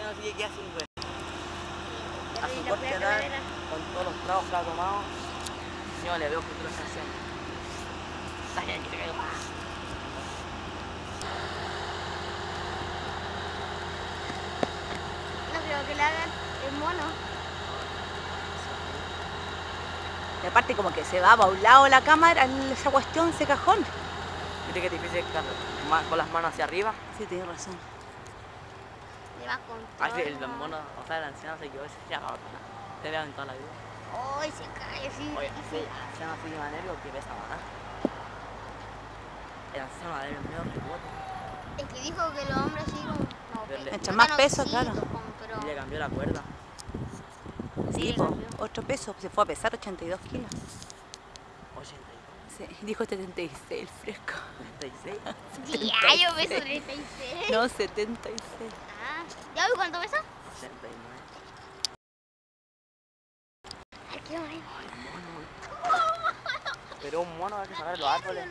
A su con todos los tragos que ha tomado, yo le veo futuro a ese anciano. Dale, que te caigo más. No creo que le hagan el mono. Y aparte como que se va para un lado la cámara, esa cuestión, ese cajón. Viste que es difícil con las manos hacia arriba. Sí, tienes razón. Va con todo. veces el mono, o sea, el anciano se quedó ese ya Te veo en toda la vida. Ay, se cae así. Oye, y sí, se- el anciano así de nervio que pesa más. El anciano de nervio medio rebote. Es que dijo que los hombres sí como... No, Pero le- no más peso, claro. pero... Y le cambió la cuerda. Sí, Sí, le po, cambió. otro peso, se fue a pesar 82 kilos. 82. Dijo 76 el fresco. 36. Sí, yo peso 36. No, 76. Ah, ¿ya vi cuánto peso? 69. Ay, qué bonito. Ay, mono. Pero un mono hay que sacar los árboles.